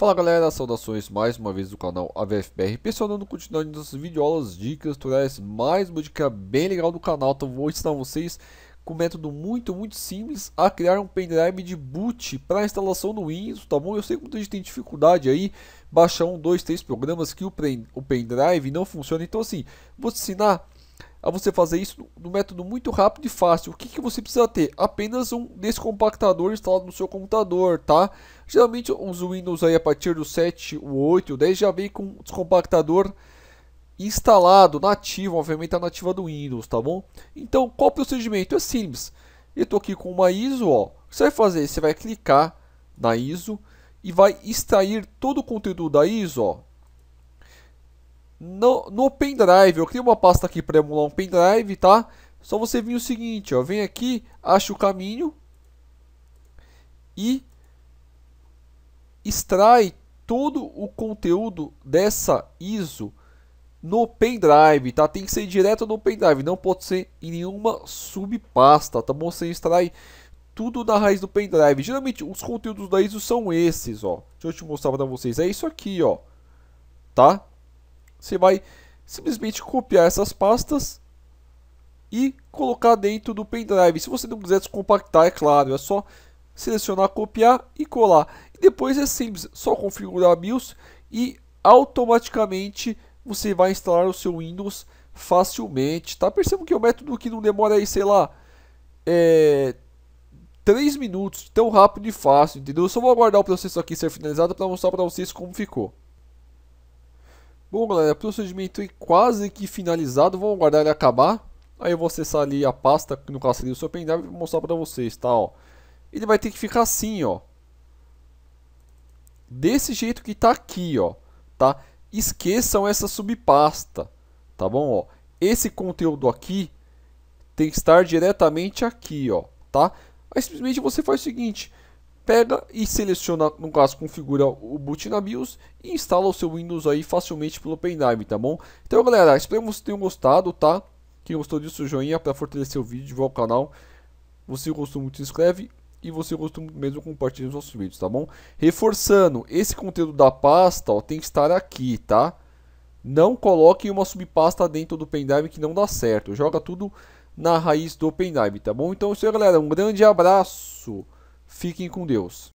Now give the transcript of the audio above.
Fala galera, saudações mais uma vez do canal AVFBR Pessoal, dando continuidade nas videoaulas, dicas, tutoriais, mais uma dica bem legal do canal Então vou ensinar vocês com um método muito, muito simples a criar um pendrive de boot para instalação no Windows, tá bom? Eu sei que muita gente tem dificuldade aí, baixar um, dois, três programas que o pendrive não funciona Então assim, vou te ensinar a você fazer isso no método muito rápido e fácil. O que, que você precisa ter? Apenas um descompactador instalado no seu computador, tá? Geralmente os Windows aí a partir do 7, o 8, o 10 já vem com descompactador instalado, nativo, obviamente a nativa do Windows, tá bom? Então, qual o procedimento? É simples. Eu estou aqui com uma ISO, ó. O que você vai fazer? Você vai clicar na ISO e vai extrair todo o conteúdo da ISO, ó no, no pendrive, eu criei uma pasta aqui para emular um pendrive, tá? Só você vir o seguinte, ó, vem aqui, acha o caminho e extrai todo o conteúdo dessa ISO no pendrive, tá? Tem que ser direto no pendrive, não pode ser em nenhuma subpasta, tá bom? Você extrai tudo da raiz do pendrive. Geralmente os conteúdos da ISO são esses, ó. Deixa eu te mostrar para vocês. É isso aqui, ó. Tá? Você vai simplesmente copiar essas pastas e colocar dentro do pendrive. Se você não quiser descompactar, é claro, é só selecionar, copiar e colar. E depois é simples, só configurar a BIOS e automaticamente você vai instalar o seu Windows facilmente, tá? Percebam que é um método que não demora aí, sei lá, é, 3 minutos, tão rápido e fácil, entendeu? Eu só vou aguardar o processo aqui ser finalizado para mostrar para vocês como ficou. Bom, galera, procedimento quase que finalizado. Vamos aguardar ele acabar. Aí eu vou acessar ali a pasta, no caso seria o seu pendrive, e vou mostrar para vocês, tá? Ó. Ele vai ter que ficar assim, ó. Desse jeito que tá aqui, ó. Tá? Esqueçam essa subpasta, tá bom? Ó. Esse conteúdo aqui tem que estar diretamente aqui, ó. Tá? Aí simplesmente você faz o seguinte pega e seleciona, no caso, configura o boot na BIOS e instala o seu Windows aí facilmente pelo pendrive, tá bom? Então, galera, espero que vocês tenham gostado, tá? Quem gostou disso, joinha para fortalecer o vídeo, divulgar o canal. Você gostou muito, se inscreve. E você gostou muito mesmo, compartilha os nossos vídeos, tá bom? Reforçando, esse conteúdo da pasta, ó, tem que estar aqui, tá? Não coloque uma subpasta dentro do pendrive que não dá certo. Joga tudo na raiz do pendrive, tá bom? Então é isso aí, galera. Um grande abraço. Fiquem com Deus.